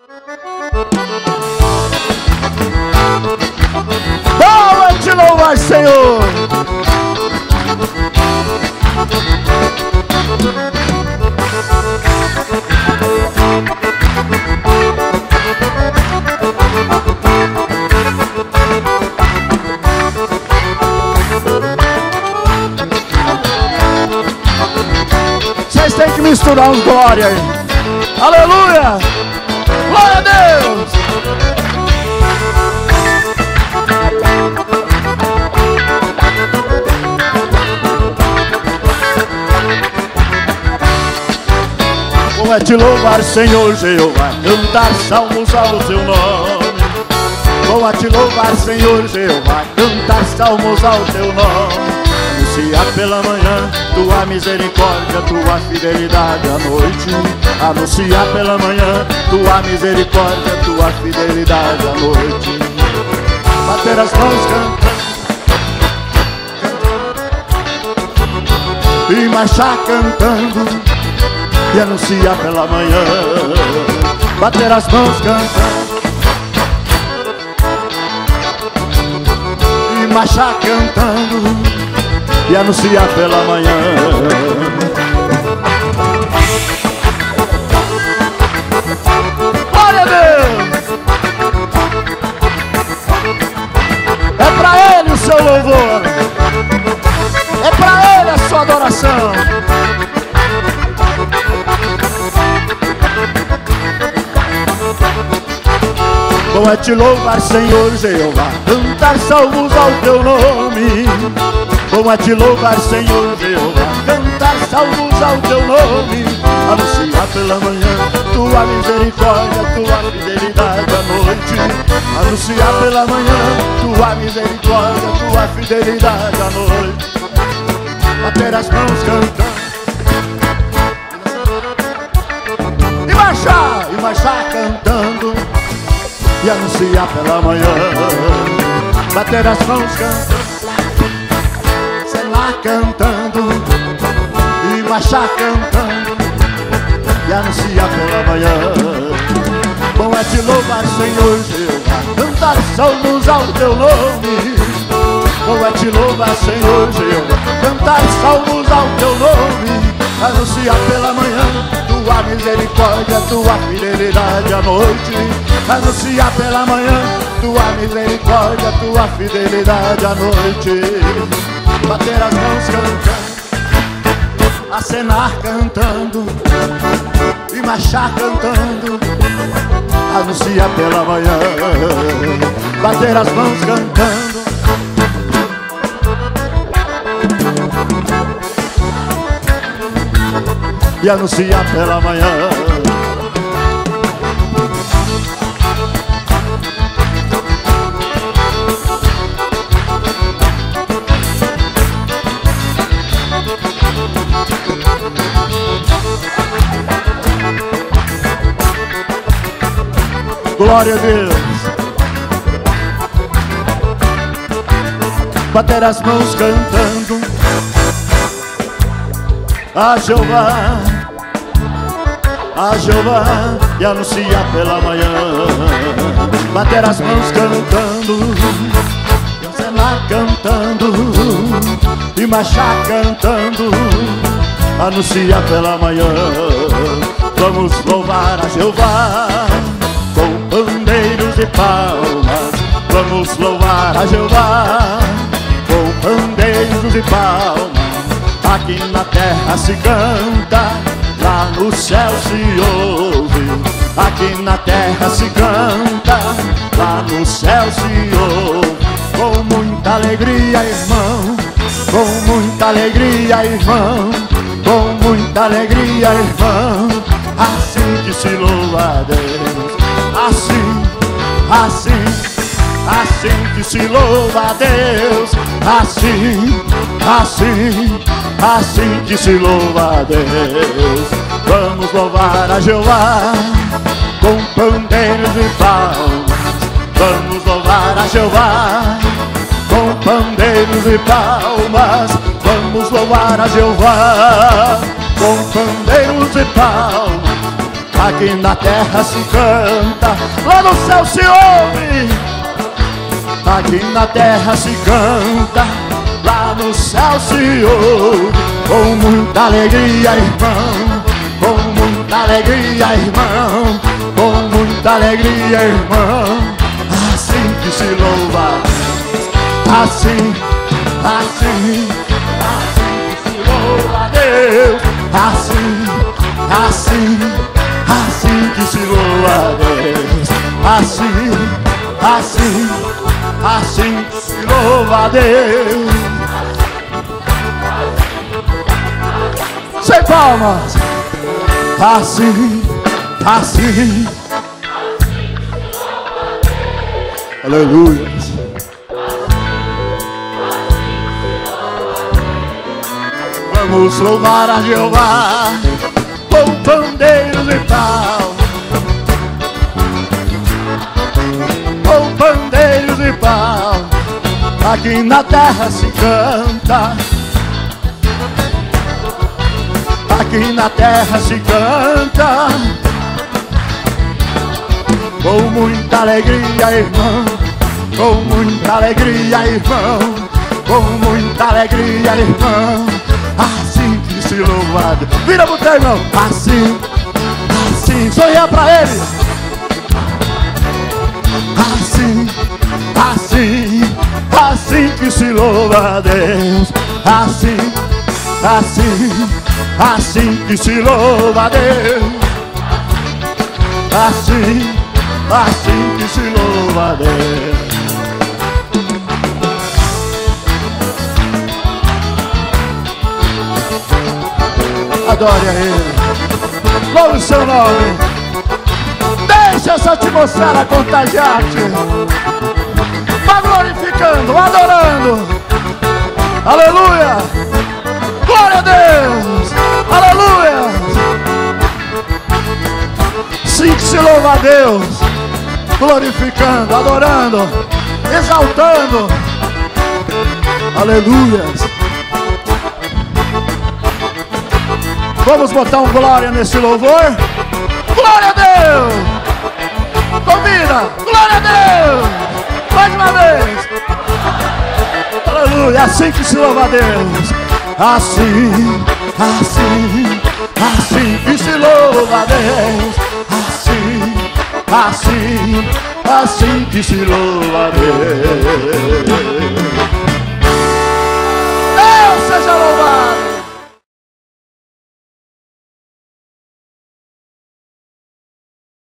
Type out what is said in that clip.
Boa te louvar, Senhor. Vocês têm que misturar os glória aí. Aleluia! Glória a Deus! Como é te louvar, Senhor Jeová, cantar salmos ao seu nome. Como é te louvar, Senhor Jeová, cantar salmos ao teu nome. Anunciar pela manhã tua misericórdia, tua fidelidade à noite. Anunciar pela manhã tua misericórdia, tua fidelidade à noite. Bater as mãos cantando. E marchar cantando e anunciar pela manhã. Bater as mãos cantando e marchar cantando e anunciar pela manhã. Glória a Deus! É pra Ele o seu louvor, é pra Ele a sua adoração. Bom é te louvar, Senhor Jeová, cantar salmos ao teu nome. Bom é te louvar, Senhor Jeová, cantar salmos ao teu nome. Anunciar pela manhã tua misericórdia, tua fidelidade à noite. Anunciar pela manhã tua misericórdia, tua fidelidade à noite. Bater as mãos cantando. E marchar, e marchar cantando e anunciar pela manhã. Bater as mãos cantando, cantando e marchar cantando e anunciar pela manhã. Bom é te louvar, Senhor Jeová, cantar salmos ao teu nome. Bom é te louvar, Senhor Jeová, cantar salmos ao teu nome. Anunciar pela manhã tua misericórdia, tua fidelidade à noite. Anunciar pela manhã tua misericórdia, tua fidelidade à noite. Bater as mãos cantando, acenar cantando e marchar cantando. Anunciar pela manhã, bater as mãos cantando. e anunciar pela manhã. Glória a Deus. Bater as mãos cantando a Jeová, a Jeová e anunciar pela manhã. Bater as mãos cantando, acenar cantando, e marchar cantando, anunciar pela manhã. Vamos louvar a Jeová palmas. Vamos louvar a Jeová com pandeiros e palmas. Aqui na terra se canta, lá no céu se ouve. Aqui na terra se canta, lá no céu se ouve. Com muita alegria, irmão, com muita alegria, irmão, com muita alegria, irmão. Que se louva a Deus, assim, assim, assim que se louva a Deus. Vamos louvar a Jeová com pandeiros e palmas. Vamos louvar a Jeová com pandeiros e palmas. Vamos louvar a Jeová com pandeiros e palmas. Aqui na terra se canta, lá no céu se ouve. Aqui na terra se canta, lá no céu se ouve. Com muita alegria, irmão, com muita alegria, irmão, com muita alegria, irmão. Assim que se louva, assim, assim, assim que se louva Deus, assim, assim assim louva a Deus. Sem palmas, assim, assim. Aleluia. Vamos louvar a Jeová com pandeiros Aqui na terra se canta. Aqui na terra se canta. Com muita alegria, irmão. Com muita alegria, irmão. Com muita alegria, irmão. Assim que se louvado. Vira pro irmão. Assim, assim. Sorria pra ele. Assim, assim, assim que se louva a Deus. Assim, assim, assim que se louva a Deus. Assim, assim que se louva a Deus. Adore a Ele. Louve o seu nome. Deixa essa atmosfera contagiar-te. Glorificando, adorando. Aleluia. Glória a Deus. Aleluia. Sim que se louva a Deus. Glorificando, adorando, exaltando. Aleluia. Vamos botar um glória nesse louvor? Glória a Deus! Assim que assim, assim, se louva a Deus. Assim, assim, assim que se louva a Deus. Assim, assim, assim que se louva a Deus. Deus seja louvado.